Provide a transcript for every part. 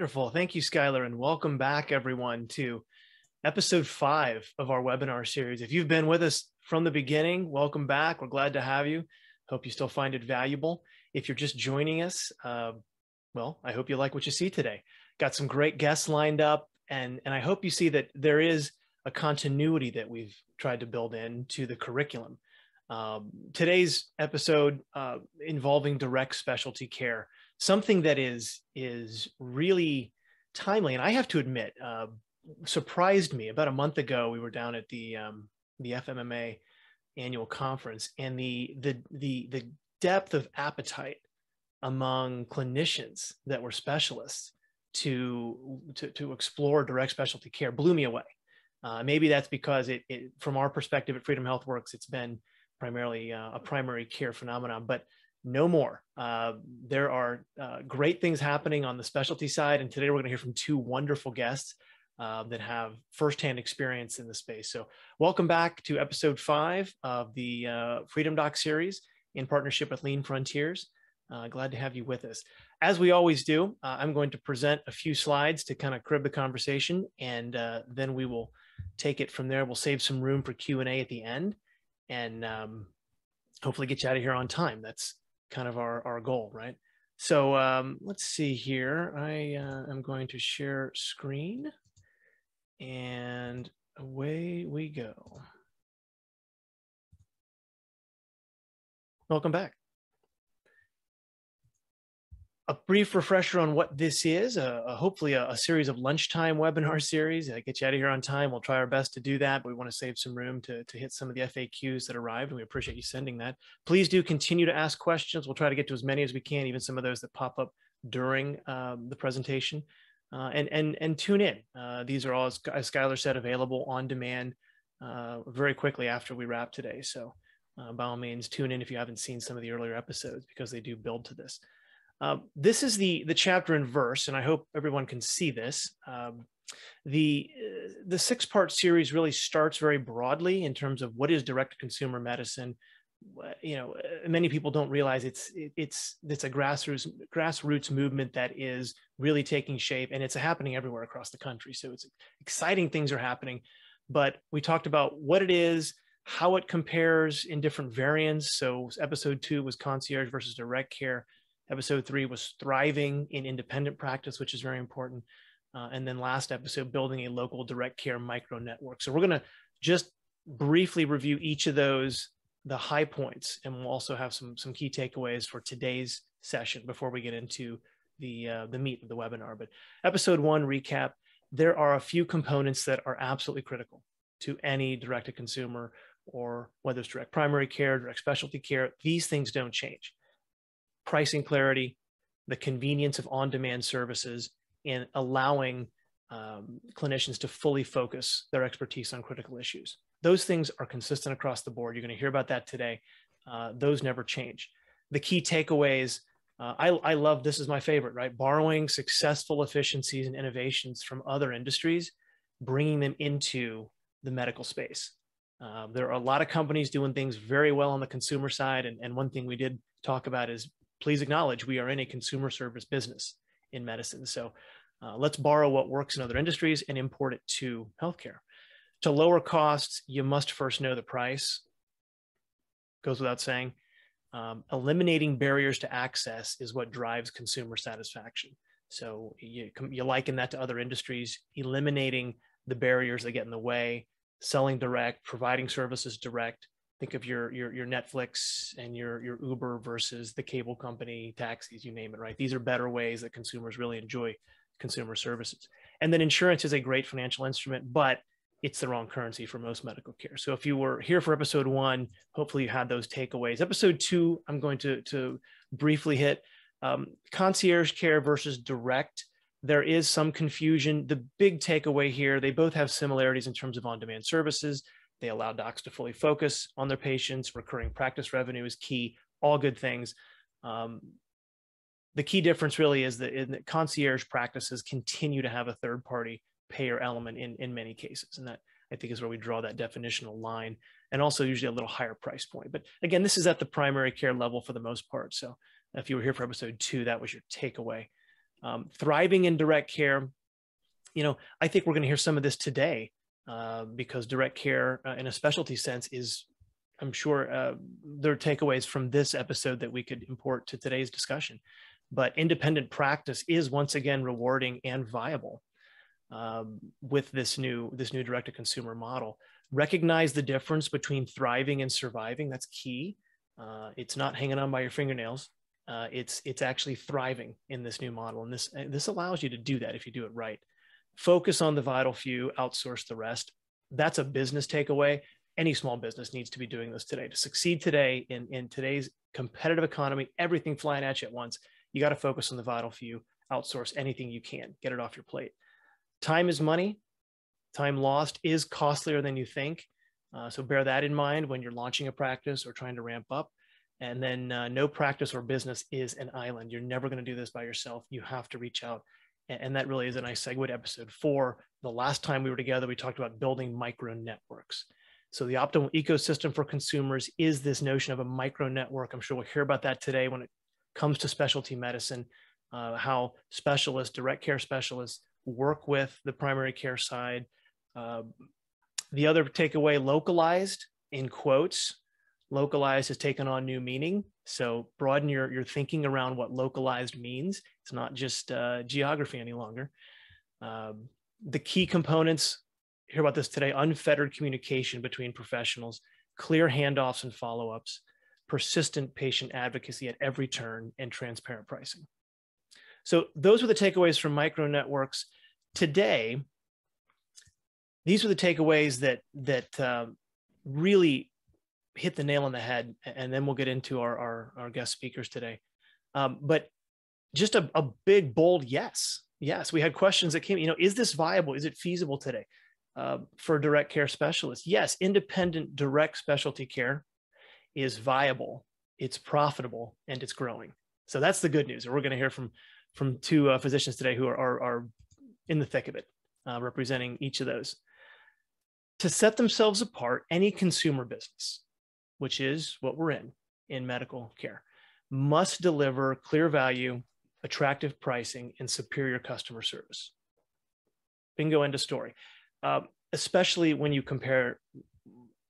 Wonderful. Thank you, Skylar, and welcome back, everyone, to episode five of our webinar series. If you've been with us from the beginning, welcome back. We're glad to have you. Hope you still find it valuable. If you're just joining us, uh, well, I hope you like what you see today. Got some great guests lined up, and, and I hope you see that there is a continuity that we've tried to build into the curriculum. Um, today's episode uh, involving direct specialty care something that is is really timely. And i have to admit uh, surprised me. About a month ago we were down at the um, the fmma annual conference and the the the the depth of appetite among clinicians that were specialists to to, to explore direct specialty care blew me away. Uh, maybe that's because it, it, from our perspective at freedom Health Works, it's been primarily uh, a primary care phenomenon but no more. Uh, there are uh, great things happening on the specialty side. And today we're going to hear from two wonderful guests uh, that have firsthand experience in the space. So, welcome back to episode five of the uh, Freedom Doc series in partnership with Lean Frontiers. Uh, glad to have you with us. As we always do, uh, I'm going to present a few slides to kind of crib the conversation, and then we will take it from there. We'll save some room for Q&A at the end. And um, hopefully get you out of here on time. That's kind of our, our goal, right? So um, let's see here. I uh, am going to share screen and away we go. Welcome back a brief refresher on what this is, a, a hopefully a, a, series of lunchtime webinar series. I get you out of here on time. We'll try our best to do that, but we want to save some room to, to hit some of the FAQs that arrived, and we appreciate you sending that. Please do continue to ask questions. We'll try to get to as many as we can, even some of those that pop up during um, the presentation. Uh, and, and, and tune in. Uh, these are all, as, as Skylar said, available on demand uh, very quickly after we wrap today. So uh, by all means, tune in if you haven't seen some of the earlier episodes because they do build to this. Um, this is the the chapter and verse, and I hope everyone can see this. Um, the the six part series really starts very broadly in terms of what is direct to consumer medicine. You know, uh, many people don't realize it's it's it's a grassroots grassroots movement that is really taking shape, and it's happening everywhere across the country. So it's exciting things are happening. But we talked about what it is, how it compares in different variants. So episode two was concierge versus direct care Episode three was thriving in independent practice, which is very important. Uh, and then last episode, building a local direct care micro network. So we're going to just briefly review each of those, the high points, and we'll also have some some key takeaways for today's session before we get into the uh, the meat of the webinar. But episode one recap: there are a few components that are absolutely critical to any direct to consumer or whether it's direct primary care, direct specialty care. These things don't change pricing clarity, the convenience of on-demand services, and allowing um, clinicians to fully focus their expertise on critical issues. Those things are consistent across the board. You're going to hear about that today. Uh, those never change. The key takeaways, uh, I, I love this is my favorite, right? Borrowing successful efficiencies and innovations from other industries, bringing them into the medical space. Um, there are a lot of companies doing things very well on the consumer side. And, and one thing we did talk about is please acknowledge we are in a consumer service business in medicine. So uh, let's borrow what works in other industries and import it to healthcare. To lower costs, you must first know the price. Goes without saying. Um, eliminating barriers to access is what drives consumer satisfaction. So you, you liken that to other industries, eliminating the barriers that get in the way, selling direct, providing services direct, think of your your your Netflix and your your Uber versus the cable company taxis, you name it, right? These are better ways that consumers really enjoy consumer services. And then insurance is a great financial instrument, but it's the wrong currency for most medical care. So if you were here for episode one, hopefully you had those takeaways. Episode two, I'm going to to briefly hit um, concierge care versus direct. There is some confusion. The big takeaway here, they both have similarities in terms of on-demand services they allow docs to fully focus on their patients. Recurring practice revenue is key, all good things. Um, the key difference really is that, in concierge practices continue to have a third party payer element in, in many cases. And that I think is where we draw that definitional line and also usually a little higher price point. But again, this is at the primary care level for the most part. So if you were here for episode two, that was your takeaway. Um, thriving in direct care, you know, I think we're going to hear some of this today uh, because direct care uh, in a specialty sense is, I'm sure, uh, there are takeaways from this episode that we could import to today's discussion. But independent practice is once again rewarding and viable um, with this new this new direct to consumer model. Recognize the difference between thriving and surviving. That's key. Uh, it's not hanging on by your fingernails. Uh, it's it's actually thriving in this new model, and this this allows you to do that if you do it right. Focus on the vital few, outsource the rest. That's a business takeaway. Any small business needs to be doing this today to succeed today in in today's competitive economy. Everything flying at you at once. You got to focus on the vital few. Outsource anything you can. Get it off your plate. Time is money. Time lost is costlier than you think. Uh, so bear that in mind when you're launching a practice or trying to ramp up. And then uh, no practice or business is an island. You're never going to do this by yourself. You have to reach out. And, that really is a nice segue to episode four. The last time we were together, we talked about building micro networks. So the optimal ecosystem for consumers is this notion of a micro network. I'm sure we'll hear about that today when it comes to specialty medicine, uh, how specialists, direct care specialists, work with the primary care side. Uh, the other takeaway, localized in quotes, localized has taken on new meaning. So broaden your, your thinking around what localized means. It's not just uh, geography any longer. Um, the key components, hear about this today, unfettered communication between professionals, clear handoffs and follow-ups, persistent patient advocacy at every turn, and transparent pricing. So those were the takeaways from micro networks. Today, these were the takeaways that that um, really hit the nail on the head, and then we'll get into our our, our guest speakers today. Um, but just a, a big bold yes, yes. We had questions that came. You know, is this viable? Is it feasible today uh, for direct care specialists? Yes, independent direct specialty care is viable. It's profitable and it's growing. So that's the good news. We're going to hear from from two uh, physicians today who are, are, are in the thick of it, uh, representing each of those. To set themselves apart, any consumer business, which is what we're in in medical care, must deliver clear value, attractive pricing, and superior customer service. Bingo, end of story. Uh, especially when you compare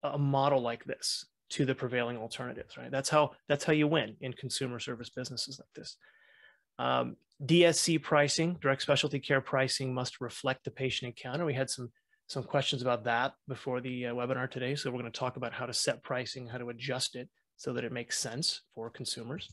a model like this to the prevailing alternatives, right? That's how that's how you win in consumer service businesses like this. Um, DSC pricing, direct specialty care pricing, must reflect the patient encounter. We had some some questions about that before the uh, webinar today, so we're going to talk about how to set pricing, how to adjust it so that it makes sense for consumers.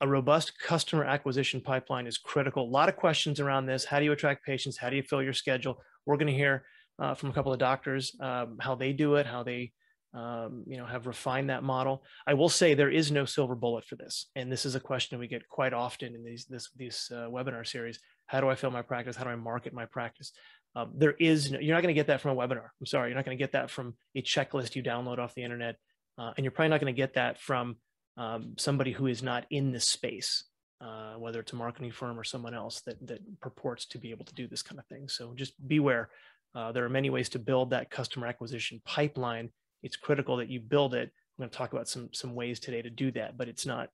A robust customer acquisition pipeline is critical. A lot of questions around this. How do you attract patients? How do you fill your schedule? We're going to hear uh, from a couple of doctors um, how they do it, how they um, you know, have refined that model. I will say there is no silver bullet for this, and this is a question we get quite often in these this these uh, webinar series. How do I fill my practice? How do I market my practice? Um, there is no, you're not going to get that from a webinar. I'm sorry, you're not going to get that from a checklist you download off the internet, uh, and you're probably not going to get that from um, somebody who is not in this space, uh, whether it's a marketing firm or someone else that that purports to be able to do this kind of thing. So just beware. Uh, there are many ways to build that customer acquisition pipeline it's critical that you build it. I'm going to talk about some some ways today to do that, but it's not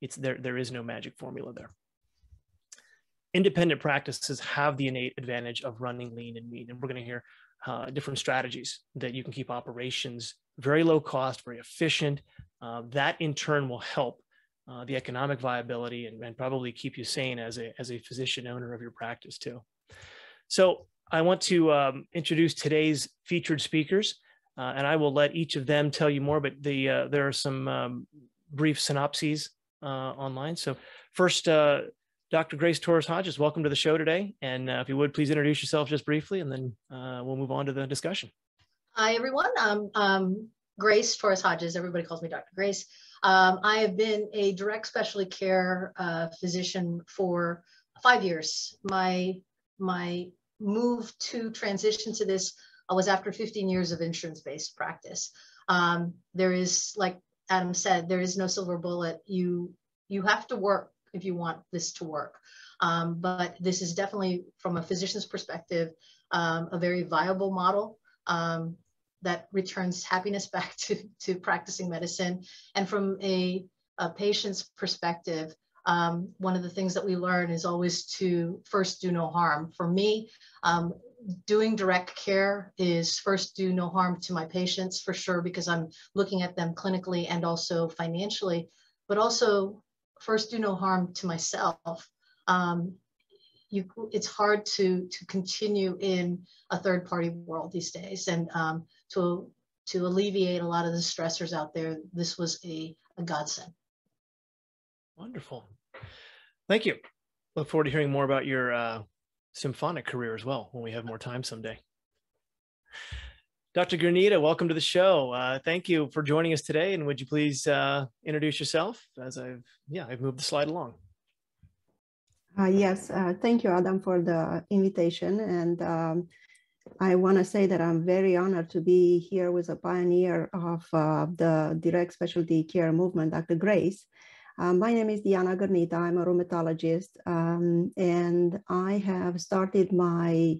it's there there is no magic formula there. Independent practices have the innate advantage of running lean and mean, and we're going to hear uh, different strategies that you can keep operations very low cost, very efficient. Uh, that in turn will help uh, the economic viability and, and, probably keep you sane as a, as a physician owner of your practice too. So I want to um, introduce today's featured speakers uh, and I will let each of them tell you more. But the uh, there are some um, brief synopses uh, online. So first, Dr. Grace Torres Hodges, welcome to the show today. And uh, if you would please introduce yourself just briefly, and then uh, we'll move on to the discussion. Hi everyone. I'm um, Grace Torres Hodges. Everybody calls me Dr. Grace. Um, I have been a direct specialty care physician for five years. My my move to transition to this was after 15 years of insurance-based practice. Um, there is, like Adam said, there is no silver bullet. You you have to work if you want this to work. Um, but this is definitely, from a physician's perspective, um, a very viable model um, that returns happiness back to, to practicing medicine. And from a, a patient's perspective, um, one of the things that we learn is always to first do no harm. For me, um, doing direct care is first do no harm to my patients for sure because I'm looking at them clinically and also financially, but also first do no harm to myself. Um, you, it's hard to to continue in a third party world these days, and um, to to alleviate a lot of the stressors out there, this was a, a godsend. Wonderful. Thank you. Look forward to hearing more about your uh, symphonic career as well when we have more time someday. Dr. Girnita, welcome to the show. Uh, thank you for joining us today. And would you please uh, introduce yourself as I've, yeah, I've moved the slide along. Uh, yes, uh, thank you, Adam, for the invitation. And um, I want to say that I'm very honored to be here with a pioneer of uh, the direct specialty care movement, Dr. Grace. Um, my name is Diana Girnita. I'm a rheumatologist, um, and I have started my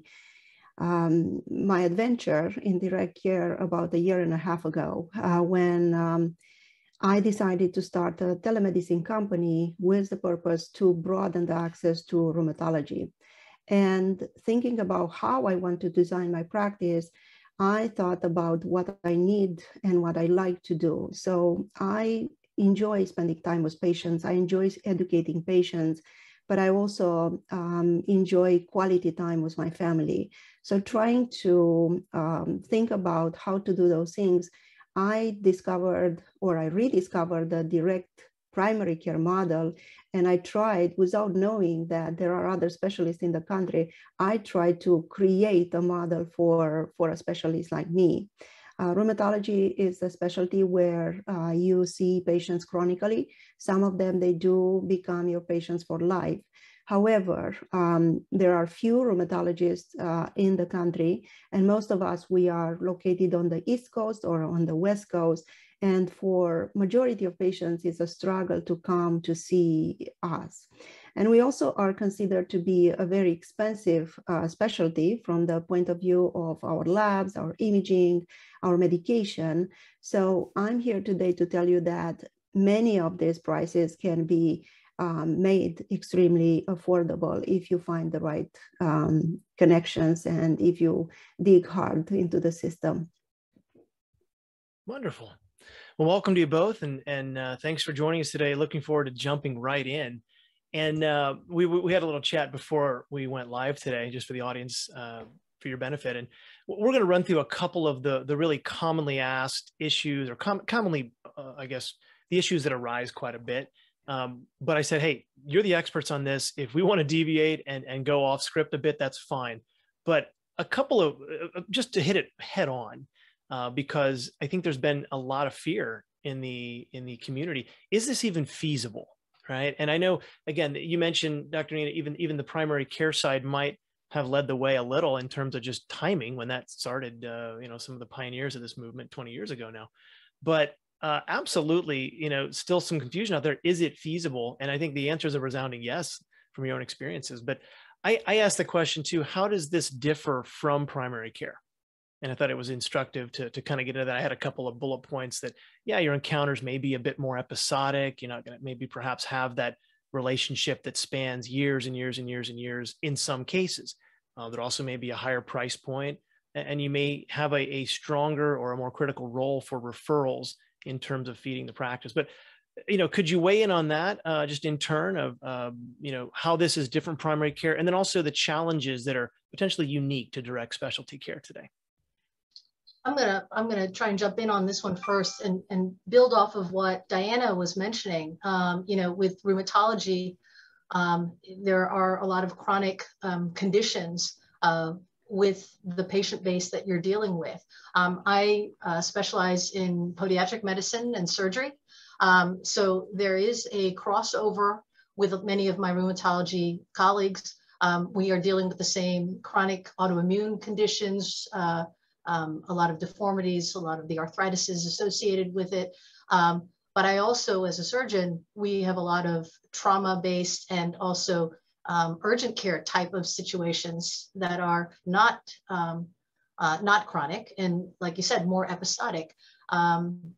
um, my adventure in direct care about a year and a half ago uh, when um, I decided to start a telemedicine company with the purpose to broaden the access to rheumatology. And thinking about how I want to design my practice, I thought about what I need and what I like to do. So I enjoy spending time with patients. I enjoy educating patients, but I also um, enjoy quality time with my family. So trying to um, think about how to do those things, I discovered or I rediscovered the direct primary care model and i tried without knowing that there are other specialists in the country i tried to create a model for for a specialist like me uh, rheumatology is a specialty where uh, you see patients chronically. Some of them, they do become your patients for life. However, um, there are few rheumatologists uh, in the country, and most of us, we are located on the East Coast or on the West Coast. And for majority of patients, it's a struggle to come to see us. And we also are considered to be a very expensive uh, specialty from the point of view of our labs, our imaging, our medication. So I'm here today to tell you that many of these prices can be um, made extremely affordable if you find the right um, connections and if you dig hard into the system. Wonderful. Well, welcome to you both, and and uh, thanks for joining us today. Looking forward to jumping right in. And uh, we we had a little chat before we went live today, just for the audience, uh, for your benefit. And we're going to run through a couple of the the really commonly asked issues, or com- commonly, uh, I guess, the issues that arise quite a bit. Um, but I said, hey, you're the experts on this. If we want to deviate and and go off script a bit, that's fine. But a couple of uh, uh, just to hit it head on, uh, because I think there's been a lot of fear in the in the community. Is this even feasible? Right? And I know again you mentioned Dr. Nina, even even the primary care side might have led the way a little in terms of just timing when that started. Uh, you know, some of the pioneers of this movement 20 years ago now, but uh, absolutely, you know, still some confusion out there. Is it feasible? And I think the answer is a resounding yes from your own experiences. But I, I asked the question too: How does this differ from primary care? And I thought it was instructive to to kind of get into that. I had a couple of bullet points that, yeah, your encounters may be a bit more episodic. You're not going to maybe perhaps have that relationship that spans years and years and years and years in some cases. Uh, there also may be a higher price point, and you may have a, a stronger or a more critical role for referrals in terms of feeding the practice. But you know, could you weigh in on that uh, just in turn of um, you know how this is different primary care, and then also the challenges that are potentially unique to direct specialty care today? I'm gonna I'm gonna try and jump in on this one first and and build off of what Diana was mentioning. Um, you know, with rheumatology, um, there are a lot of chronic um, conditions uh, with the patient base that you're dealing with. Um, I uh, specialize in podiatric medicine and surgery, um, so there is a crossover with many of my rheumatology colleagues. Um, we are dealing with the same chronic autoimmune conditions. Uh, um, a lot of deformities, a lot of the arthritis is associated with it. Um, but I also, as a surgeon, we have a lot of trauma-based and also um, urgent care type of situations that are not um, uh, not chronic and, like you said, more episodic. Um,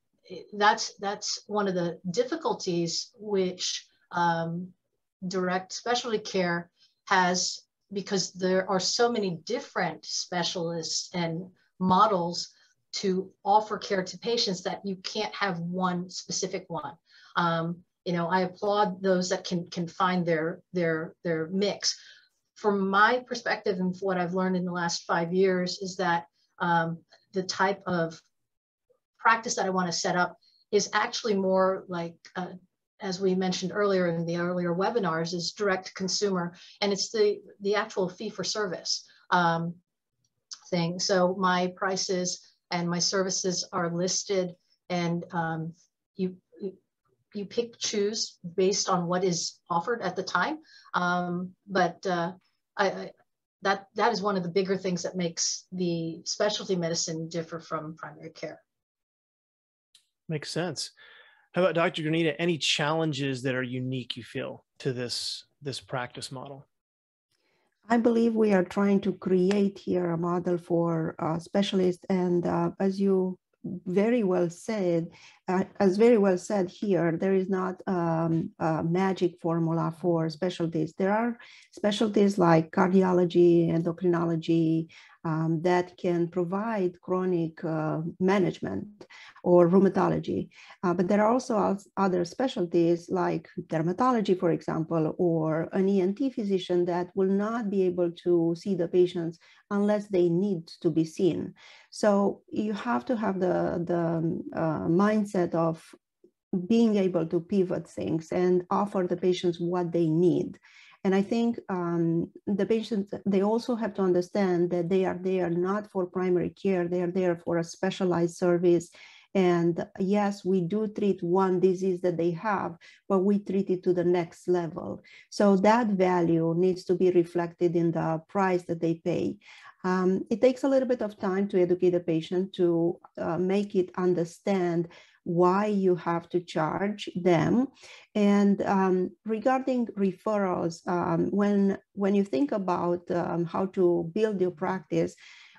that's that's one of the difficulties which um, direct specialty care has, because there are so many different specialists and models to offer care to patients that you can't have one specific one. Um, you know, I applaud those that can can find their their their mix. From my perspective and what I've learned in the last five years is that um, the type of practice that I want to set up is actually more like, uh, as we mentioned earlier in the earlier webinars, is direct consumer, and it's the the actual fee for service um, thing. So my prices and my services are listed, and um, you you pick choose based on what is offered at the time. Um, but uh, I, I, that that is one of the bigger things that makes the specialty medicine differ from primary care. Makes sense. How about Dr. Girnita? Any challenges that are unique you feel to this this practice model? I believe we are trying to create here a model for uh, specialists, and uh, as you very well said, uh, as very well said here, there is not um, a magic formula for specialties. There are specialties like cardiology, endocrinology, um, that can provide chronic uh, management or rheumatology. Uh, but there are also other specialties like dermatology, for example, or an ENT physician that will not be able to see the patients unless they need to be seen. So you have to have the, the uh, mindset of being able to pivot things and offer the patients what they need. And I think um, the patients, they also have to understand that they are there not for primary care, they are there for a specialized service. And yes, we do treat one disease that they have, but we treat it to the next level. So that value needs to be reflected in the price that they pay. Um, it takes a little bit of time to educate the patient to uh, make it understand why you have to charge them. And um, regarding referrals, um, when, when you think about um, how to build your practice,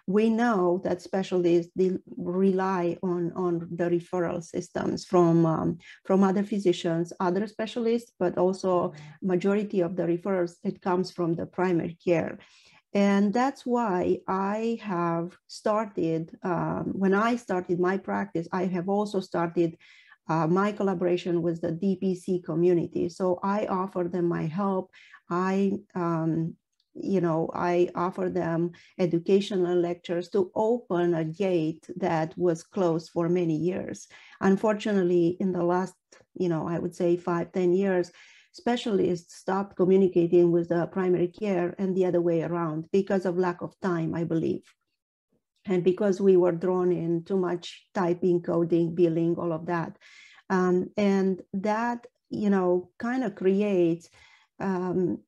we know that specialists rely on, on the referral systems from, um, from other physicians, other specialists, but also majority of the referrals, it comes from the primary care. And that's why I have started, um, when I started my practice, I have also started uh, my collaboration with the DPC community. So I offer them my help. I, um, you know, I offer them educational lectures to open a gate that was closed for many years. Unfortunately, in the last, you know, I would say five, ten years, specialists stopped communicating with the primary care and the other way around because of lack of time, I believe. And because we were drawn in too much typing, coding, billing, all of that. Um, and that, you know, kind of creates um,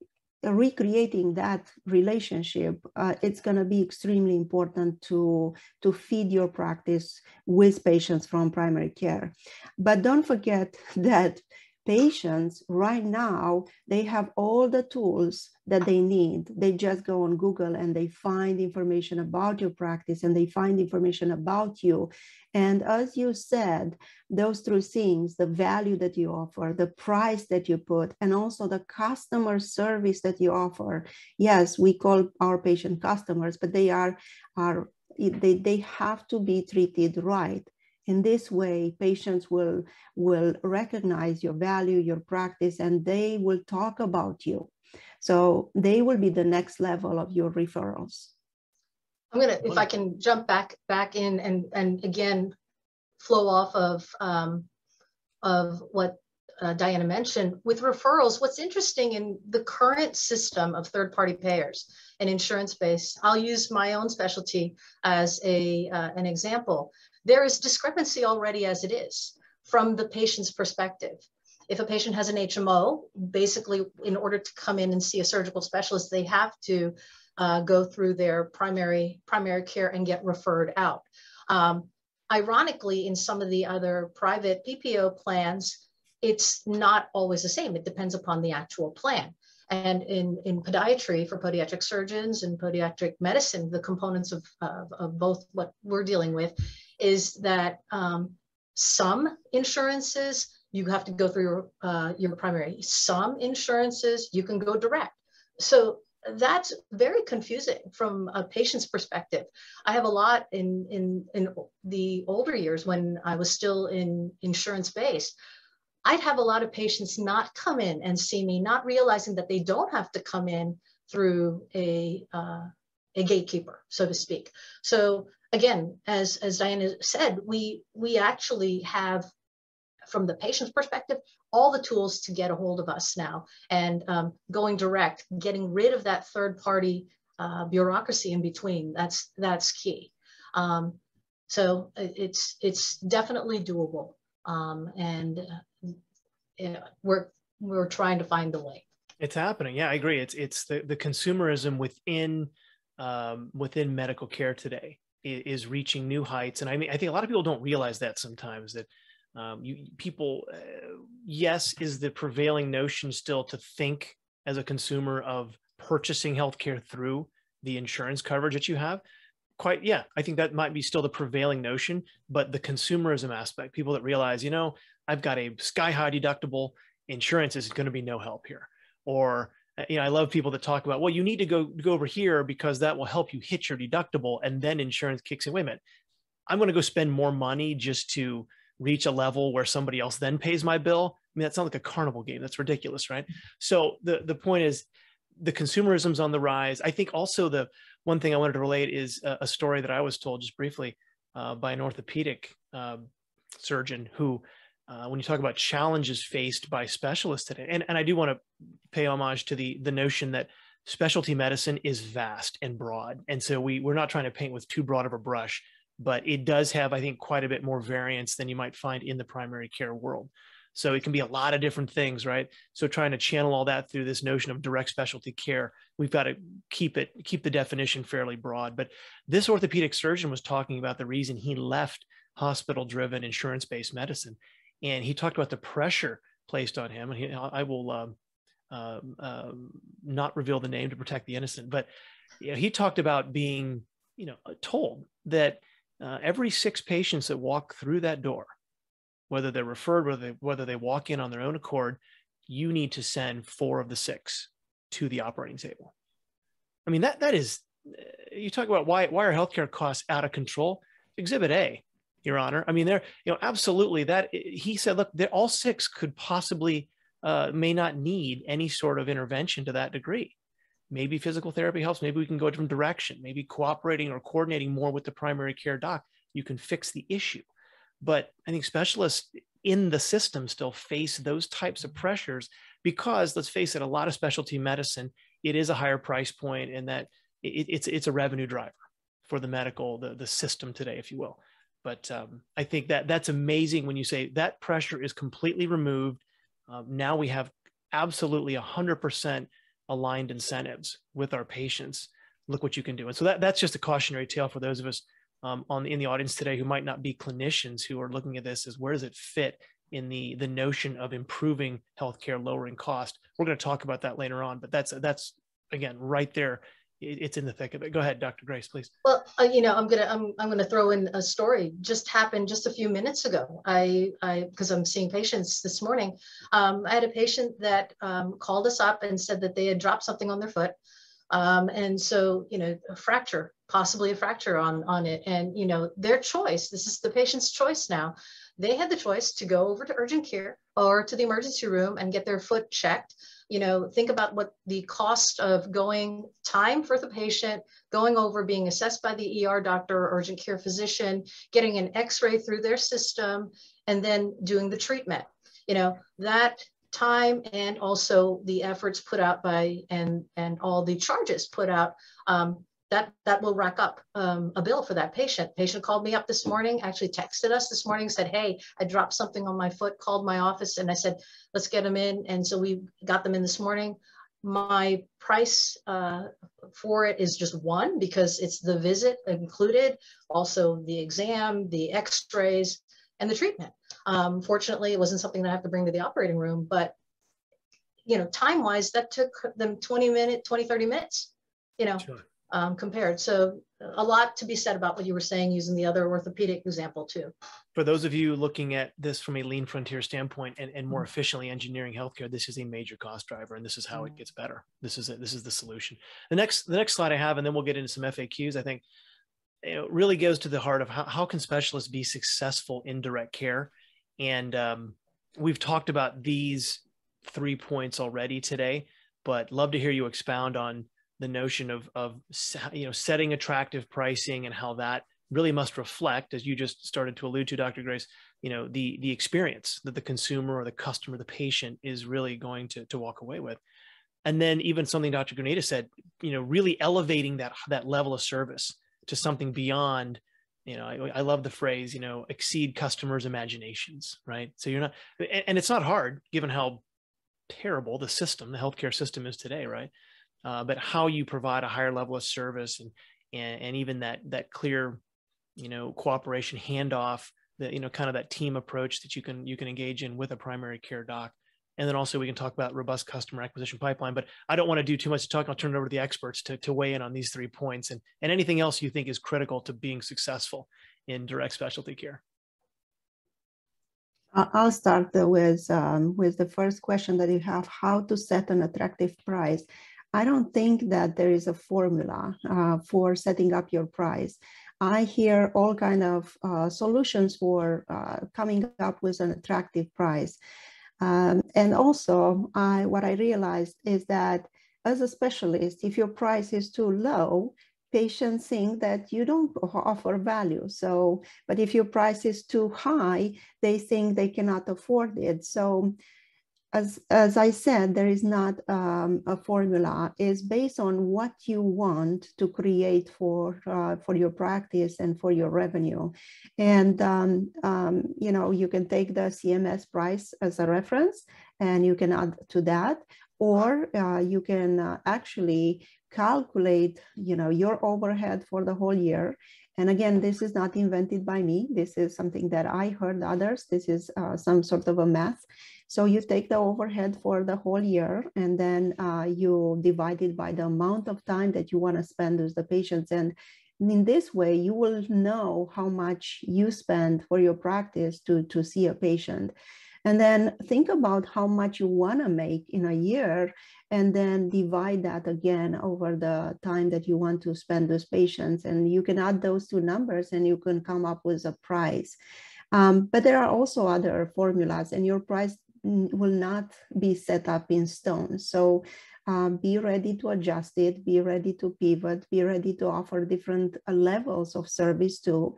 recreating that relationship, uh, it's going to be extremely important to, to feed your practice with patients from primary care. But don't forget that patients right now they have all the tools that they need. They just go on google and they find information about your practice and they find information about you. And as you said those three things the value that you offer the price that you put and also the customer service that you offer. Yes we call our patient customers but they are are they, they have to be treated right in this way, patients will, will recognize your value, your practice, and they will talk about you. So they will be the next level of your referrals. I'm gonna, if I can jump back back in and and again flow off of um, of what uh, Diana mentioned with referrals. What's interesting in the current system of third-party payers and insurance-based, I'll use my own specialty as a uh, an example there is discrepancy already as it is from the patient's perspective. If a patient has an HMO, basically, in order to come in and see a surgical specialist, they have to uh, go through their primary primary care and get referred out. Um, ironically, in some of the other private PPO plans, it's not always the same. It depends upon the actual plan. And in, in podiatry, for podiatric surgeons and podiatric medicine, the components of, of, of both what we're dealing with is that um, some insurances you have to go through your, uh, your primary. Some insurances, you can go direct. So that's very confusing from a patient's perspective. I have a lot in, in, in the older years when I was still in insurance based. I'd have a lot of patients not come in and see me, not realizing that they don't have to come in through a, uh, a gatekeeper, so to speak. So again, as, as Diana said, we, we actually have, from the patient's perspective, all the tools to get a hold of us now and um, going direct, getting rid of that third party uh, bureaucracy in between. That's, that's key. Um, so it's, it's definitely doable. Um, and uh, we're, we're trying to find the way. It's happening. Yeah, I agree. It's, it's the, the consumerism within, um, within medical care today is, is reaching new heights. And I mean, I think a lot of people don't realize that sometimes that um, you people, uh, yes, is the prevailing notion still to think as a consumer of purchasing healthcare through the insurance coverage that you have? Quite, yeah, I think that might be still the prevailing notion, but the consumerism aspect, people that realize, you know, I've got a sky high deductible, insurance is going to be no help here. Or, you know, I love people that talk about, well, you need to go go over here because that will help you hit your deductible, and then insurance kicks in. Wait a minute, I'm going to go spend more money just to reach a level where somebody else then pays my bill. I mean, that sounds like a carnival game. That's ridiculous, right? So the the point is, the consumerism's on the rise. I think also the one thing I wanted to relate is a, a story that I was told just briefly uh, by an orthopedic uh, surgeon who, uh, when you talk about challenges faced by specialists today, and, and I do want to pay homage to the the notion that specialty medicine is vast and broad, and so we we're not trying to paint with too broad of a brush but it does have, I think, quite a bit more variance than you might find in the primary care world. So it can be a lot of different things, right? So trying to channel all that through this notion of direct specialty care, we've got to keep it, keep the definition fairly broad. But this orthopedic surgeon was talking about the reason he left hospital-driven insurance-based medicine, and he talked about the pressure placed on him. And he, I will um, um, um, not reveal the name to protect the innocent, but you know, he talked about being, you know, told that uh, every six patients that walk through that door, whether they're referred, whether they, whether they walk in on their own accord, you need to send four of the six to the operating table. I mean, that that is, uh, you talk about why, why are healthcare costs out of control? Exhibit A, Your Honor. I mean, they're, you know, absolutely that he said, look, all six could possibly uh, may not need any sort of intervention to that degree. Maybe physical therapy helps. Maybe we can go a different direction. Maybe cooperating or coordinating more with the primary care doc you can fix the issue. But i think specialists in the system still face those types of pressures because let's face it a lot of specialty medicine it is a higher price point and that it, it's it's a revenue driver for the medical the, the system today if you will but um, i think that that's amazing when you say that pressure is completely removed. Um, now we have absolutely 100% aligned incentives with our patients. Look what you can do. And so that, that's just a cautionary tale for those of us um, on in the audience today who might not be clinicians who are looking at this as where does it fit in the the notion of improving healthcare lowering cost? We're going to talk about that later on but that's that's again right there it's in the thick of it. Go ahead, Dr. Grace, please. Well, uh, you know, I'm gonna I'm I'm gonna throw in a story. Just happened just a few minutes ago. I I because I'm seeing patients this morning. Um, I had a patient that um, called us up and said that they had dropped something on their foot, um, and so you know, a fracture, possibly a fracture on on it, and you know, their choice. This is the patient's choice now. They had the choice to go over to urgent care or to the emergency room and get their foot checked you know, think about what the cost of going time for the patient, going over, being assessed by the ER doctor or urgent care physician, getting an x-ray through their system, and then doing the treatment. You know, that time and also the efforts put out by and and all the charges put out um, that that will rack up um, a bill for that patient. Patient called me up this morning, actually texted us this morning, said, "Hey, I dropped something on my foot." Called my office and I said, "Let's get them in." And so we got them in this morning. My price uh, for it is just one because it's the visit included, also the exam, the X-rays, and the treatment. Um, fortunately, it wasn't something that I have to bring to the operating room, but you know, time-wise, that took them 20 minutes, 20, 30 minutes. You know. Sure um, compared. So a lot to be said about what you were saying using the other orthopedic example too. For those of you looking at this from a lean frontier standpoint and, and more mm-hmm. efficiently engineering healthcare, this is a major cost driver, and this is how it mm-hmm. gets better. This is it. This is the solution. The next the next slide I have, and then we'll get into some FAQs. I think it really goes to the heart of how, how can specialists be successful in direct care, and um, we've talked about these three points already today, but love to hear you expound on the notion of of you know setting attractive pricing and how that really must reflect as you just started to allude to dr grace you know the the experience that the consumer or the customer the patient is really going to to walk away with. And then even something dr Girnita said you know really elevating that that level of service to something beyond you know I, I love the phrase you know exceed customers imaginations right? So you're not and, and it's not hard given how terrible the system the healthcare system is today right uh, but how you provide a higher level of service and, and, and even that, that clear, you know, cooperation handoff, that, you know, kind of that team approach that you can, you can engage in with a primary care doc. And then also we can talk about robust customer acquisition pipeline, but I don't want to do too much to talk. I'll turn it over to the experts to, to weigh in on these three points and, and anything else you think is critical to being successful in direct specialty care. I'll start with um, with the first question that you have: how to set an attractive price. I don't think that there is a formula uh, for setting up your price. I hear all kind of uh, solutions for uh, coming up with an attractive price. Um, and also, I, what I realized is that as a specialist, if your price is too low, patients think that you don't offer value. So, but if your price is too high, they think they cannot afford it. So as, as I said, there is not um, a formula. It's based on what you want to create for uh, for your practice and for your revenue. And um, um, you know, you can take the CMS price as a reference, and you can add to that, or uh, you can uh, actually calculate, you know, your overhead for the whole year. And again, this is not invented by me. This is something that I heard others. This is uh, some sort of a math so you take the overhead for the whole year and then uh, you divide it by the amount of time that you want to spend with the patients. And in this way, you will know how much you spend for your practice to, to see a patient. And then think about how much you want to make in a year and then divide that again over the time that you want to spend with patients. And you can add those two numbers and you can come up with a price. Um, but there are also other formulas, and your price will not be set up in stone. So um, be ready to adjust it, be ready to pivot, be ready to offer different uh, levels of service too,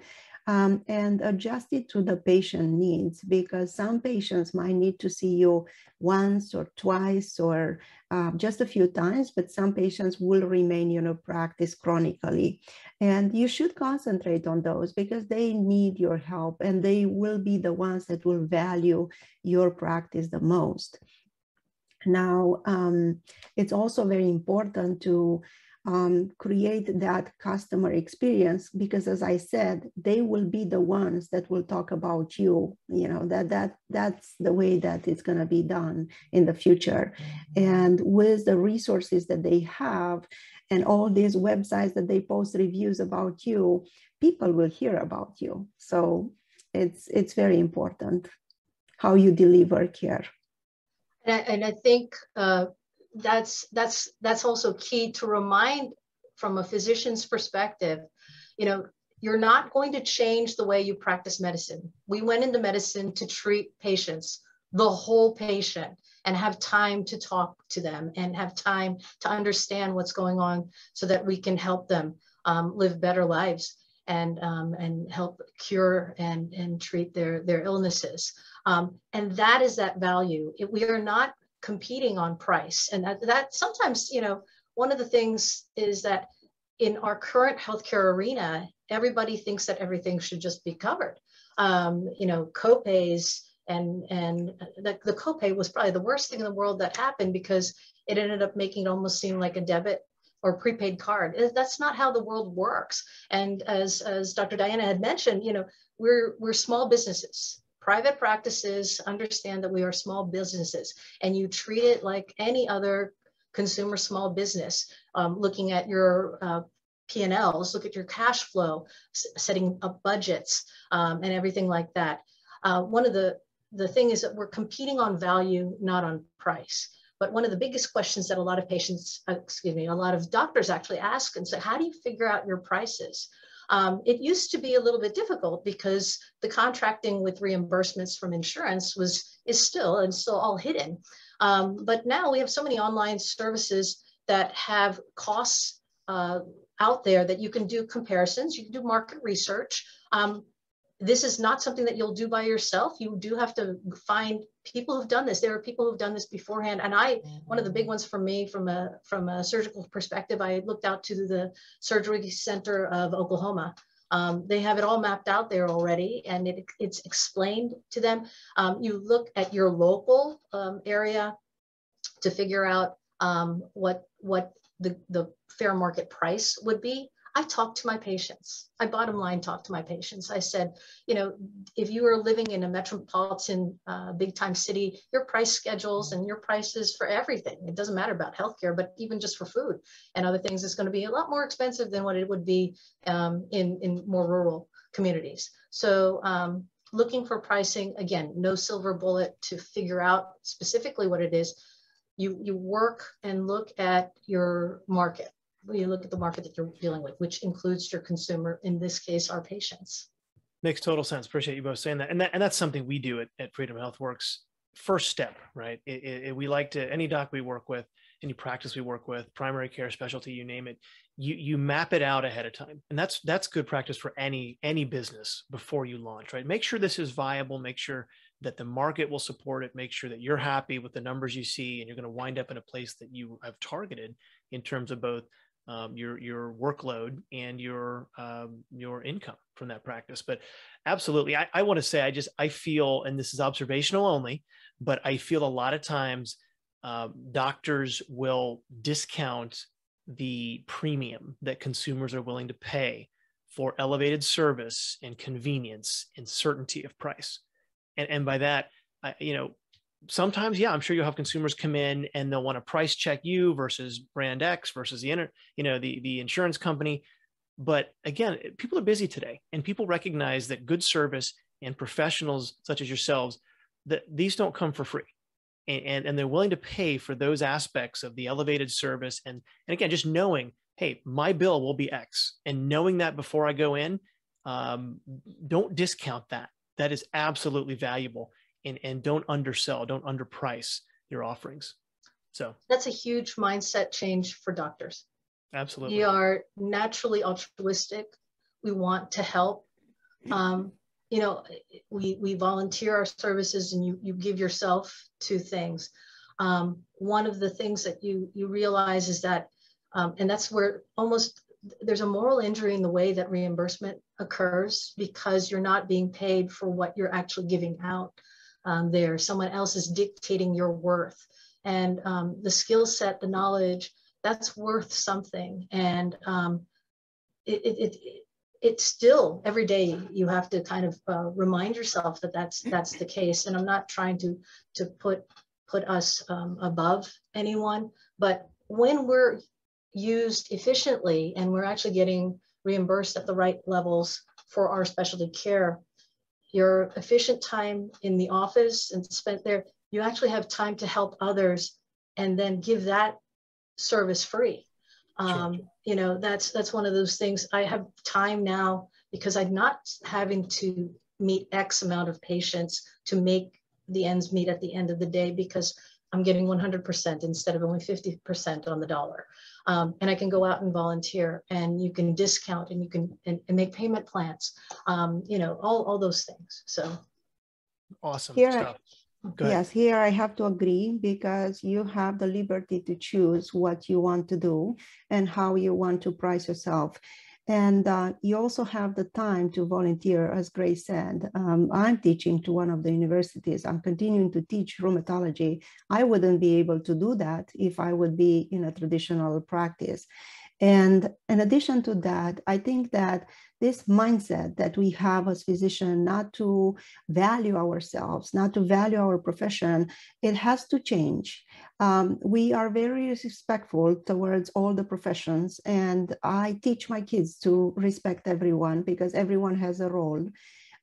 um, and adjust it to the patient needs because some patients might need to see you once or twice or uh, just a few times, but some patients will remain in your practice chronically. And you should concentrate on those because they need your help and they will be the ones that will value your practice the most. Now, um, it's also very important to um, create that customer experience because as i said they will be the ones that will talk about you you know that that that's the way that it's going to be done in the future. And with the resources that they have and all these websites that they post reviews about you people will hear about you. So it's it's very important how you deliver care. And I, and I think uh, that's that's that's also key to remind from a physician's perspective you know you're not going to change the way you practice medicine. We went into medicine to treat patients the whole patient and have time to talk to them and have time to understand what's going on so that we can help them um, live better lives and um, and help cure and and treat their their illnesses. Um, and that is that value. It, we are not competing on price. And that, that sometimes, you know, one of the things is that in our current healthcare arena, everybody thinks that everything should just be covered. Um, you know, copays and and the, the copay was probably the worst thing in the world that happened because it ended up making it almost seem like a debit or prepaid card. That's not how the world works. And as as Dr. Diana had mentioned, you know, we're we're small businesses private practices understand that we are small businesses and you treat it like any other consumer small business, um, looking at your uh, P&Ls, look at your cash flow, setting up budgets, um, and everything like that. Uh, one of the the thing is that we're competing on value, not on price. But one of the biggest questions that a lot of patients, uh, excuse me, a lot of doctors actually ask and say, how do you figure out your prices? Um, it used to be a little bit difficult because the contracting with reimbursements from insurance was is still and still all hidden. Um, but now we have so many online services that have costs uh, out there that you can do comparisons, you can do market research. Um, this is not something that you'll do by yourself. You do have to find people who've done this. There are people who've done this beforehand. And I, one of the big mm-hmm. ones for me from a, from a surgical perspective, I looked out to the Surgery Center of Oklahoma. Um, they have it all mapped out there already and it, it's explained to them. Um, you look at your local um, area to figure out um, what, what the, the fair market price would be. I talked to my patients. I bottom line talked to my patients. I said, you know, if you are living in a metropolitan uh, big time city, your price schedules and your prices for everything, it doesn't matter about healthcare, but even just for food and other things, is going to be a lot more expensive than what it would be um, in, in more rural communities. So um, looking for pricing, again, no silver bullet to figure out specifically what it is. You, you work and look at your market you look at the market that you're dealing with, which includes your consumer, in this case, our patients. Makes total sense. Appreciate you both saying that. And that, and that's something we do at, at Freedom Health Works. First step, right? It, it, we like to, any doc we work with, any practice we work with, primary care specialty, you name it, you, you map it out ahead of time. And that's, that's good practice for any, any business before you launch, right? Make sure this is viable. Make sure that the market will support it. Make sure that you're happy with the numbers you see and you're going to wind up in a place that you have targeted in terms of both um, your your workload and your um, your income from that practice. But absolutely, I, I want to say I just I feel, and this is observational only, but I feel a lot of times um, doctors will discount the premium that consumers are willing to pay for elevated service and convenience and certainty of price. And, and by that, I, you know, sometimes, yeah, I'm sure you'll have consumers come in and they'll want to price check you versus brand X versus the inter, you know, the the insurance company. But again, people are busy today, and people recognize that good service and professionals such as yourselves that these don't come for free. And, and, and they're willing to pay for those aspects of the elevated service. And, and again, just knowing, hey, my bill will be X. And knowing that before I go in, um, don't discount that. That is absolutely valuable and, and don't undersell, don't underprice your offerings. So that's a huge mindset change for doctors. Absolutely. We are naturally altruistic. We want to help. Um, you know, we, we volunteer our services and you, you give yourself to things. Um, one of the things that you, you realize is that, um, and that's where almost there's a moral injury in the way that reimbursement occurs because you're not being paid for what you're actually giving out um, there. Someone else is dictating your worth. And um, the skill set, the knowledge, that's worth something. And um, it, it, it, it's still every day you have to kind of uh, remind yourself that that's that's the case. And I'm not trying to to put put us um, above anyone, but when we're used efficiently and we're actually getting reimbursed at the right levels for our specialty care, your efficient time in the office and spent there, you actually have time to help others and then give that service free. Um, sure. You know, that's that's one of those things. I have time now because I'm not having to meet X amount of patients to make the ends meet at the end of the day because I'm getting 100% instead of only 50% on the dollar um, and I can go out and volunteer and you can discount and you can and, and make payment plans, um, you know, all, all those things. So awesome here, stuff. Yes, here I have to agree because you have the liberty to choose what you want to do and how you want to price yourself. And uh, you also have the time to volunteer, as Grace said. Um, I'm teaching to one of the universities. I'm continuing to teach rheumatology. I wouldn't be able to do that if I would be in a traditional practice. And in addition to that, I think that this mindset that we have as physicians not to value ourselves, not to value our profession, it has to change. Um, we are very respectful towards all the professions, and I teach my kids to respect everyone because everyone has a role.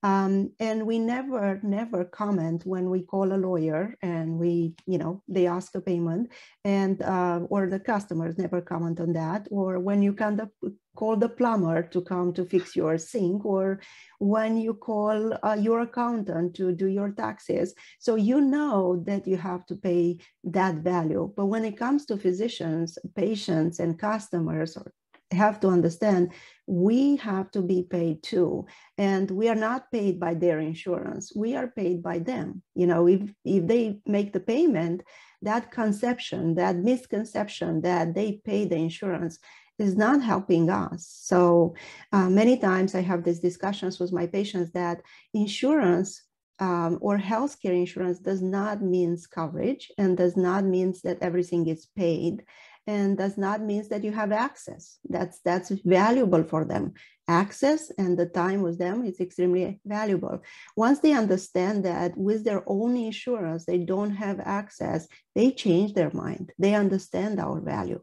Um, and we never, never comment when we call a lawyer and we, you know, they ask a payment and, uh, or the customers never comment on that. Or when you kind of call the plumber to come to fix your sink or when you call uh, your accountant to do your taxes. So you know that you have to pay that value. But when it comes to physicians, patients and customers or have to understand we have to be paid too. And we are not paid by their insurance. We are paid by them. You know if if they make the payment that conception that misconception that they pay the insurance is not helping us. So uh, many times i have these discussions with my patients that insurance um, or healthcare insurance does not means coverage and does not means that everything is paid and does not mean that you have access. That's that's valuable for them. Access and the time with them is extremely valuable. Once they understand that with their own insurance, they don't have access, they change their mind. They understand our value.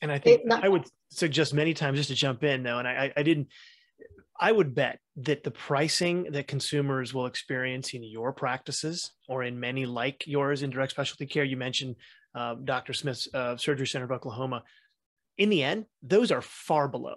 And I think not- I would suggest many times just to jump in though, and I, I didn't I would bet that the pricing that consumers will experience in your practices or in many like yours in direct specialty care, you mentioned uh, Dr. Smith's uh, Surgery Center of Oklahoma, in the end, those are far below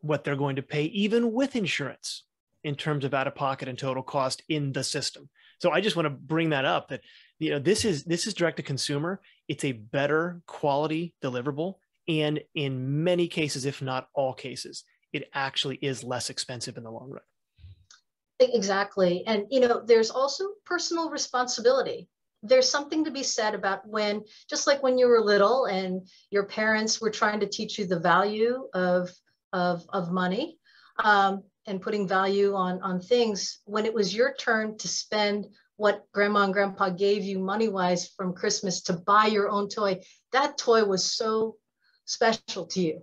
what they're going to pay, even with insurance, in terms of out of pocket and total cost in the system. So I just want to bring that up that you know this is this is direct to consumer. It's a better quality deliverable, and in many cases, if not all cases, it actually is less expensive in the long run. Exactly. And, you know, there's also personal responsibility there's something to be said about when just like when you were little and your parents were trying to teach you the value of of, of money um, and putting value on on things when it was your turn to spend what grandma and grandpa gave you money wise from christmas to buy your own toy that toy was so special to you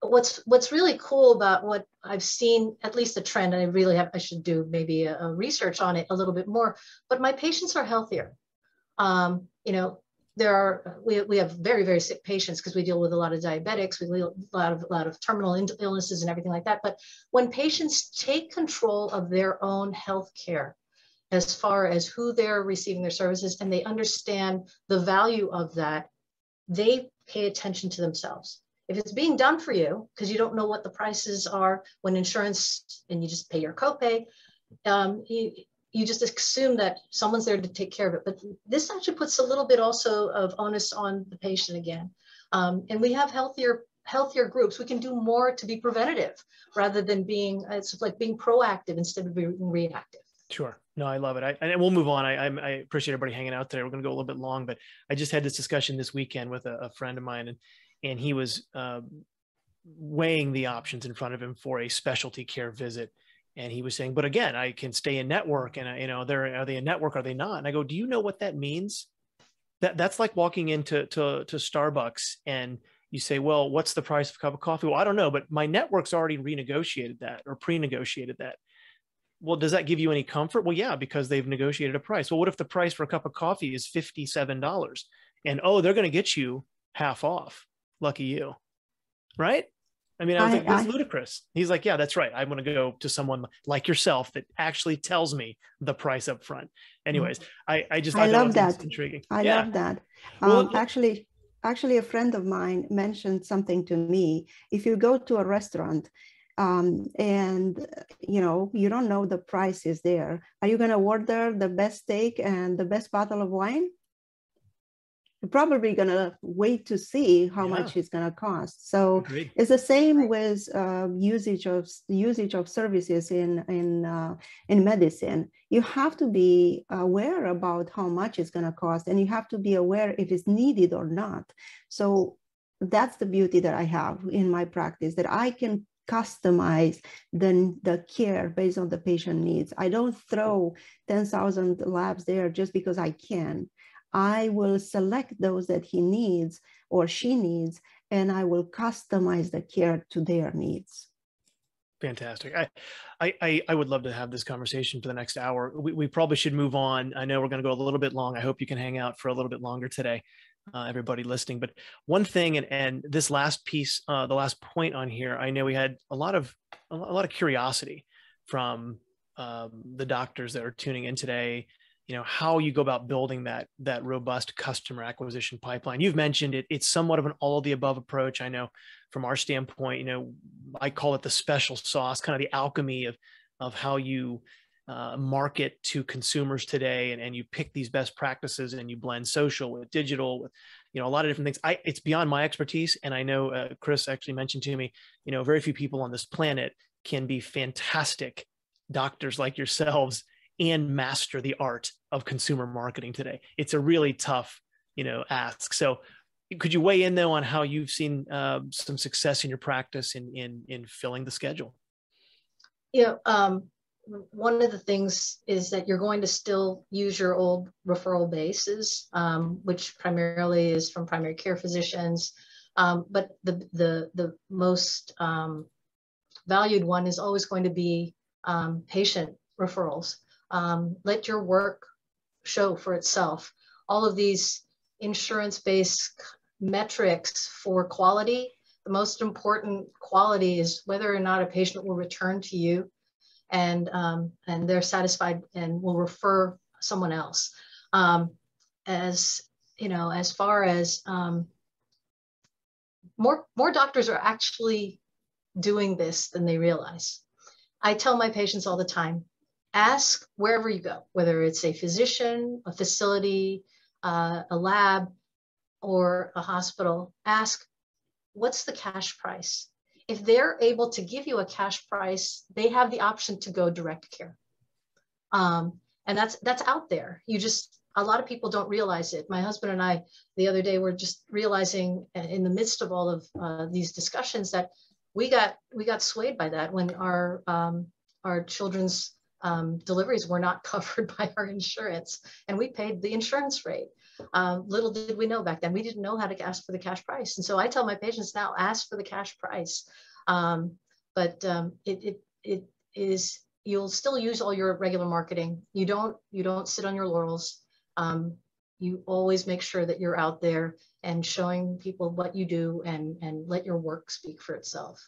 what's what's really cool about what I've seen, at least a trend, and I really have I should do maybe a, a, research on it a little bit more. But my patients are healthier. Um, you know, there are we, we have very very sick patients because we deal with a lot of diabetics we deal a lot of a lot of terminal illnesses and everything like that but when patients take control of their own health care as far as who they're receiving their services and they understand the value of that they pay attention to themselves if it's being done for you because you don't know what the prices are when insurance and you just pay your copay um, you, you just assume that someone's there to take care of it. But this actually puts a little bit also of onus on the patient again. Um, and we have healthier healthier groups. We can do more to be preventative rather than being it's like being proactive instead of being reactive. Sure. No, I love it. I, and we'll move on. I, I, appreciate everybody hanging out today. We're going to go a little bit long, but I just had this discussion this weekend with a, a friend of mine, and and he was uh, weighing the options in front of him for a specialty care visit. And he was saying but again i can stay in network and you know they're are they a network? Are they not? And i go do you know what that means? That that's like walking into to, to starbucks and you say well what's the price of a cup of coffee? Well i don't know but my network's already renegotiated that or pre-negotiated that. Well does that give you any comfort? Well yeah because they've negotiated a price. Well what if the price for a cup of coffee is $57 and oh they're going to get you half off lucky you right I mean, I was I, like, that's I, ludicrous. He's like, yeah, that's right. I want to go to someone like yourself that actually tells me the price up front. Anyways, I, I just I love that. Intriguing. I yeah. love that. Um, well, actually, actually, a friend of mine mentioned something to me. If you go to a restaurant um, and you know you don't know the price is there, are you going to order the best steak and the best bottle of wine? Probably going to wait to see how yeah. much it's going to cost. So Agreed. it's the same with uh, usage of usage of services in in uh, in medicine. You have to be aware about how much it's going to cost, and you have to be aware if it's needed or not. So that's the beauty that I have in my practice that I can customize the, the care based on the patient needs. I don't throw 10,000 labs there just because I can. I will select those that he needs or she needs and I will customize the care to their needs. Fantastic. I, I, I would love to have this conversation for the next hour. We, we probably should move on. I know we're going to go a little bit long. I hope you can hang out for a little bit longer today, uh, everybody listening. But one thing, and, and this last piece, uh, the last point on here, I know we had a lot of a lot of curiosity from um, the doctors that are tuning in today you know how you go about building that that robust customer acquisition pipeline. You've mentioned it it's somewhat of an all of the above approach. I know from our standpoint you know i call it the special sauce kind of the alchemy of of how you uh, market to consumers today and, and you pick these best practices and you blend social with digital with you know a lot of different things. I it's beyond my expertise and i know uh, chris actually mentioned to me you know very few people on this planet can be fantastic doctors like yourselves and master the art of consumer marketing today. It's a really tough, you know, ask. So could you weigh in though on how you've seen uh, some success in your practice in, in, in filling the schedule? Yeah, um, one of the things is that you're going to still use your old referral bases, um, which primarily is from primary care physicians. Um, but the, the, the most um, valued one is always going to be um, patient referrals. Um, let your work show for itself. All of these insurance-based metrics for quality, the most important quality is whether or not a patient will return to you and, um, and they're satisfied and will refer someone else. Um, as, you know, as far as um, more, more doctors are actually doing this than they realize. I tell my patients all the time, ask wherever you go, whether it's a physician, a facility, uh, a lab, or a hospital, ask what's the cash price? If they're able to give you a cash price, they have the option to go direct care. Um, and that's that's out there. You just a lot of people don't realize it. My husband and I the other day were just realizing in the midst of all of uh, these discussions that we got we got swayed by that when our um, our children's um, deliveries were not covered by our insurance and we paid the insurance rate. Um, little did we know back then, we didn't know how to ask for the cash price. And so I tell my patients now, ask for the cash price. Um, but um, it, it, it is, you'll still use all your regular marketing. You don't, you don't sit on your laurels. Um, you always make sure that you're out there and showing people what you do and, and let your work speak for itself.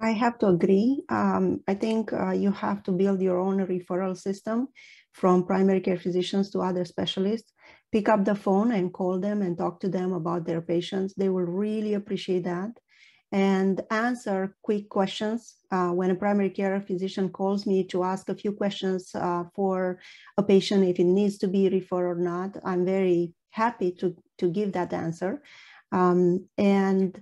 I have to agree. Um, I think uh, you have to build your own referral system from primary care physicians to other specialists. Pick up the phone and call them and talk to them about their patients. They will really appreciate that. And answer quick questions. Uh, when a primary care physician calls me to ask a few questions uh, for a patient, if it needs to be referred or not, I'm very happy to, to give that answer. Um, and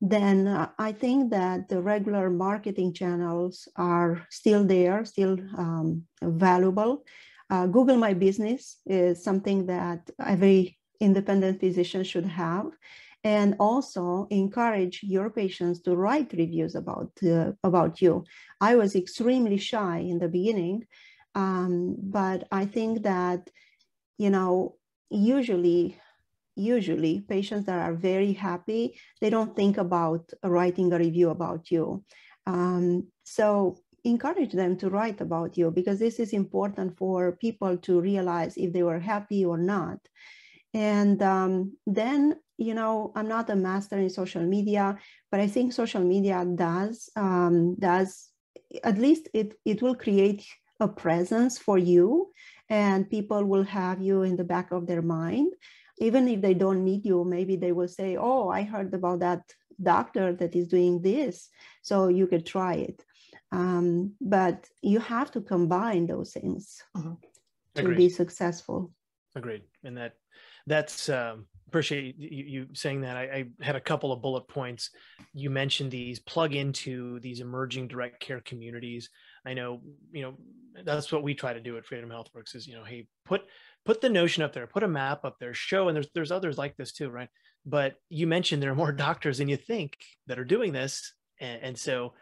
then uh, I think that the regular marketing channels are still there, still um, valuable. Uh, Google My Business is something that every independent physician should have. And also encourage your patients to write reviews about, uh, about you. I was extremely shy in the beginning, um, but I think that, you know, usually usually patients that are very happy, they don't think about writing a review about you. Um, so encourage them to write about you because this is important for people to realize if they were happy or not. And um, then, you know, I'm not a master in social media, but I think social media does, um, does at least it, it will create a presence for you and people will have you in the back of their mind even if they don't meet you, maybe they will say, Oh, I heard about that doctor that is doing this. So you could try it. Um, but you have to combine those things uh-huh. to Agreed. be successful. Agreed. And that that's um, appreciate you, you, saying that. I, I, had a couple of bullet points. You mentioned these plug into these emerging direct care communities. I know, you know, that's what we try to do at Freedom HealthWorks is, you know, hey, put put the notion up there, put a map up there, show, and there's there's others like this too, right? But you mentioned there are more doctors than you think that are doing this, and, and so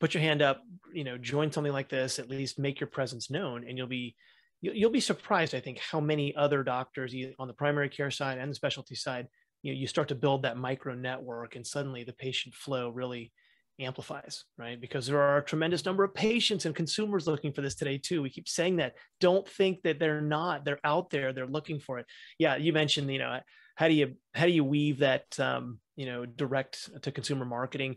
put your hand up, you know, join something like this, at least make your presence known, and you'll be you'll be surprised, I think, how many other doctors on the primary care side and the specialty side you know you start to build that micro network and suddenly the patient flow really amplifies right? Because there are a tremendous number of patients and consumers looking for this today too. We keep saying that. Don't think that they're not. They're out there. They're looking for it. Yeah you mentioned you know how do you how do you weave that um, you know direct to consumer marketing?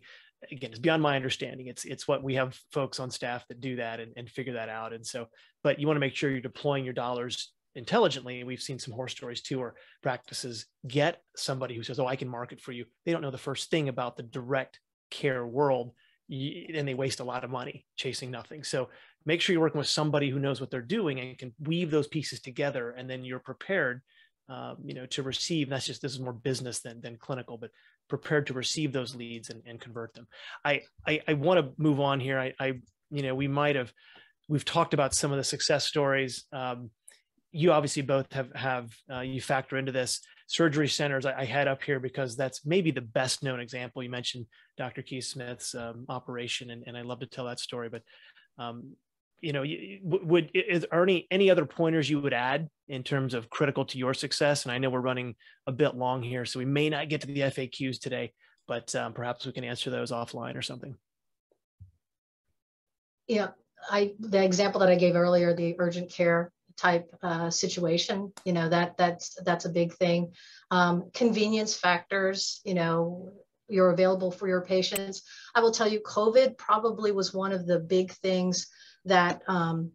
Again it's beyond my understanding. It's it's what we have folks on staff that do that and, and figure that out. And so but you want to make sure you're deploying your dollars intelligently. And we've seen some horror stories too where practices get somebody who says oh i can market for you. They don't know the first thing about the direct care world and they waste a lot of money chasing nothing. So make sure you're working with somebody who knows what they're doing and can weave those pieces together and then you're prepared um, you know to receive that's just this is more business than than clinical but prepared to receive those leads and, and convert them. I i, I want to move on here. I, I you know we might have we've talked about some of the success stories. Um, you obviously both have have uh, you factor into this surgery centers I, I, had up here because that's maybe the best known example. You mentioned dr keith smith's um, operation and, and i love to tell that story but um, you know would is are any any other pointers you would add in terms of critical to your success? And i know we're running a bit long here so we may not get to the faqs today but um, perhaps we can answer those offline or something. Yeah i the example that i gave earlier the urgent care type uh, situation you know that that's that's a big thing um, convenience factors you know you're available for your patients i will tell you covid probably was one of the big things that um,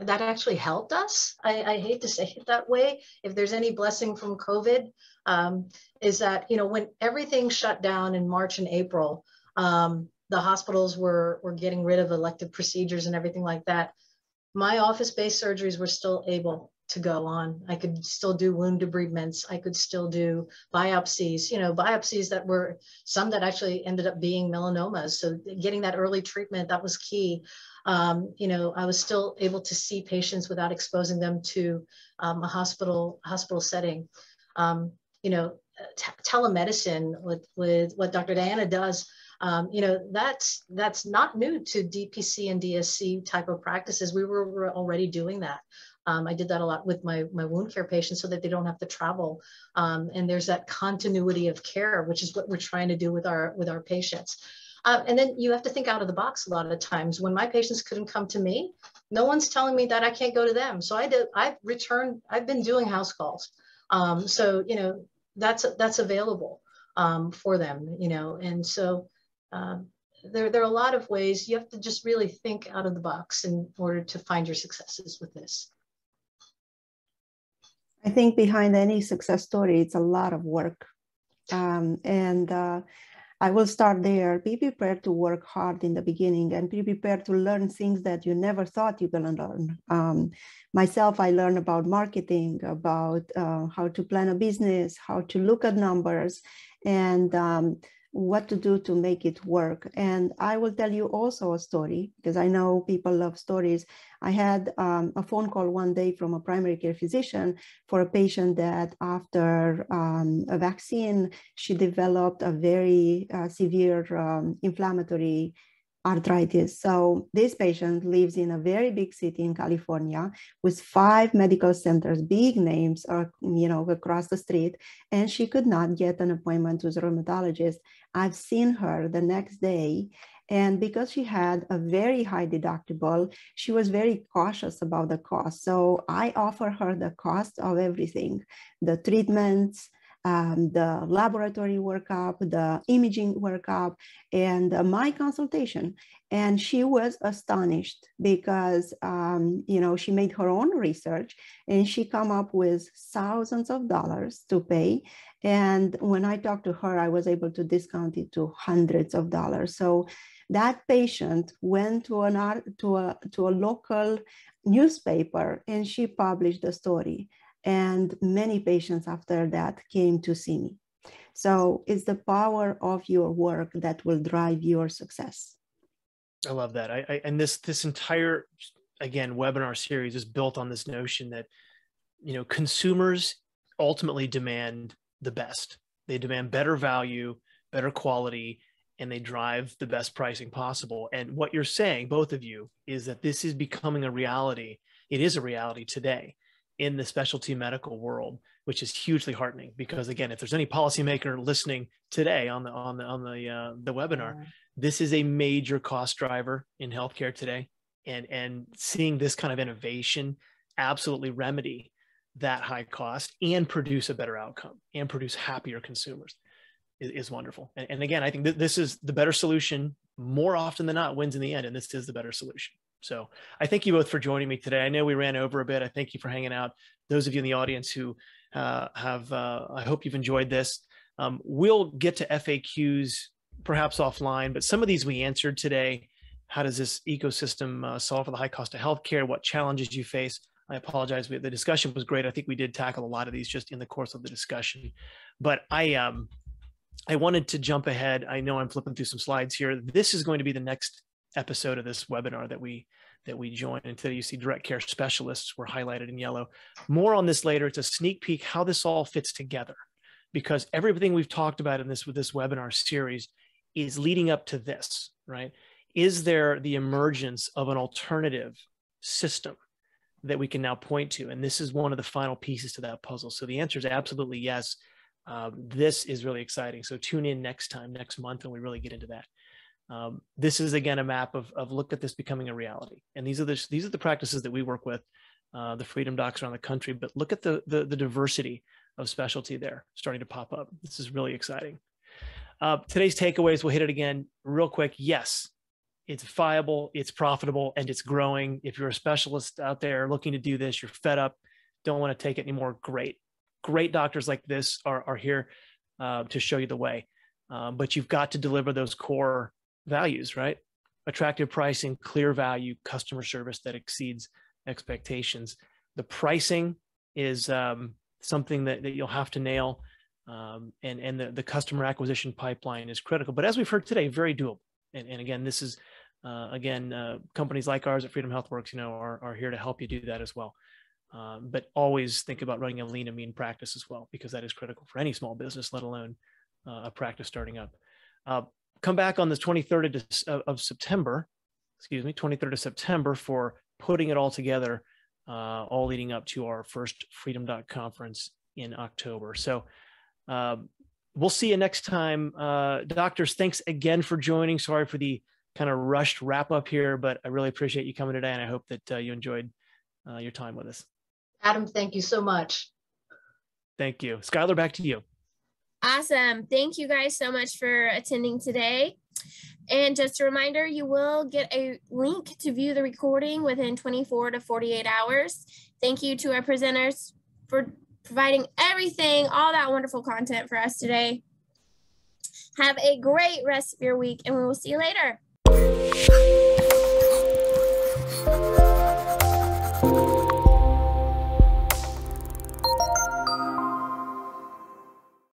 that actually helped us. I, I, hate to say it that way. If there's any blessing from COVID, um, is that you know when everything shut down in March and April, um, the hospitals were were getting rid of elective procedures and everything like that. My office-based surgeries were still able to go on. I could still do wound debridements. I could still do biopsies, you know, biopsies that were some that actually ended up being melanomas. So getting that early treatment, that was key. Um, you know, I was still able to see patients without exposing them to um, a hospital hospital setting. Um, you know, telemedicine with, with what Dr. Diana does, um, you know, that's that's not new to DPC and DSC type of practices. We were, were already doing that. Um, I did that a lot with my, my wound care patients so that they don't have to travel. Um, and there's that continuity of care, which is what we're trying to do with our, with our patients. Uh, and then you have to think out of the box a lot of times. When my patients couldn't come to me, no one's telling me that I can't go to them. So I did, I've returned, I've been doing house calls. Um, so, you know, that's, that's available um, for them, you know, and so um, there, there are a lot of ways you have to just really think out of the box in order to find your successes with this. I think behind any success story, it's a lot of work. Um, and uh, I will start there. Be prepared to work hard in the beginning and be prepared to learn things that you never thought you're going to learn. Um, myself, I learned about marketing, about uh, how to plan a business, how to look at numbers. And um, what to do to make it work. And I will tell you also a story because I know people love stories. I had um, a phone call one day from a primary care physician for a patient that after um, a vaccine, she developed a very uh, severe um, inflammatory arthritis. So this patient lives in a very big city in California with five medical centers, big names, uh, you know, across the street, and she could not get an appointment with a rheumatologist. I've seen her the next day, and because she had a very high deductible, she was very cautious about the cost. So I offer her the cost of everything, the treatments, um, the laboratory workup, the imaging workup, and uh, my consultation. And she was astonished because, um, you know, she made her own research and she come up with thousands of dollars to pay. And when I talked to her, I was able to discount it to hundreds of dollars. So that patient went to an art, to a to a local newspaper and she published the story and many patients after that came to see me. So it's the power of your work that will drive your success. I love that. I, I, and this this entire again webinar series is built on this notion that you know consumers ultimately demand the best. They demand better value, better quality, and they drive the best pricing possible. And what you're saying, both of you, is that this is becoming a reality. It is a reality today in the specialty medical world which is hugely heartening because again, if there's any policymaker listening today on the on the on the uh, the webinar. This is a major cost driver in healthcare today, and and seeing this kind of innovation absolutely remedy that high cost and produce a better outcome and produce happier consumers is, is wonderful. And, and, again, I think that this is the better solution more often than not wins in the end, and this is the better solution. So I thank you both for joining me today. I know we ran over a bit. I thank you for hanging out. Those of you in the audience who uh, have, uh, I hope you've enjoyed this. Um, we'll get to FAQs perhaps offline, but some of these we answered today. How does this ecosystem uh, solve for the high cost of healthcare? What challenges you face? I apologize. The discussion was great. I think we did tackle a lot of these just in the course of the discussion. But I um, I wanted to jump ahead. I know I'm flipping through some slides here. This is going to be the next episode of this webinar that we that we join. And today you see direct care specialists were highlighted in yellow. More on this later. It's a sneak peek how this all fits together, because everything we've talked about in this with this webinar series is leading up to this. Right? Is there the emergence of an alternative system that we can now point to? And this is one of the final pieces to that puzzle. So the answer is absolutely yes. Um, this is really exciting. So tune in next time, next month, and we really get into that. Um, this is again a map of, of look at this becoming a reality. And these are the, these are the practices that we work with, uh, the freedom docs around the country, but look at the, the, the diversity of specialty there starting to pop up. This is really exciting. Uh, today's takeaways, we'll hit it again real quick. Yes, it's viable, it's profitable, and it's growing. If you're a specialist out there looking to do this, you're fed up, don't want to take it anymore, great. Great doctors like this are, are here uh, to show you the way. Um, but you've got to deliver those core values, right? Attractive pricing, clear value, customer service that exceeds expectations. The pricing is um, something that, that you'll have to nail. Um, and and the, the customer acquisition pipeline is critical. But as we've heard today, very doable. And, and again, this is, uh, again, uh, companies like ours at Freedom HealthWorks, you know, are, are here to help you do that as well. Um, but always think about running a lean and mean practice as well, because that is critical for any small business, let alone uh, a practice starting up. Uh, come back on the 23rd of, of, September, excuse me, 23rd of September for putting it all together, uh, all leading up to our first Freedom Doc conference in October. So uh, we'll see you next time. Uh, doctors, thanks again for joining. Sorry for the kind of rushed wrap up here, but I really appreciate you coming today, and I hope that uh, you enjoyed uh, your time with us. Adam, thank you so much. Thank you. Skylar, back to you. Awesome. Thank you guys so much for attending today. And just a reminder, you will get a link to view the recording within 24 to 48 hours. Thank you to our presenters for providing everything, all that wonderful content for us today. Have a great rest of your week, and we will see you later.